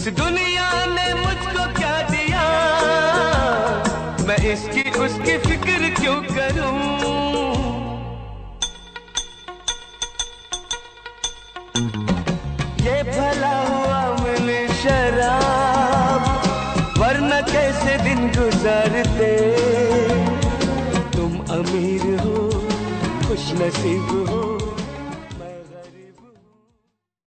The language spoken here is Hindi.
इस दुनिया ने मुझको क्या दिया? मैं इसकी, उसकी फ़िक्र क्यों करूँ? ये भला हुआ मिले शराब, वरना कैसे दिन गुजारते? तुम अमीर हो, खुश नसीब हो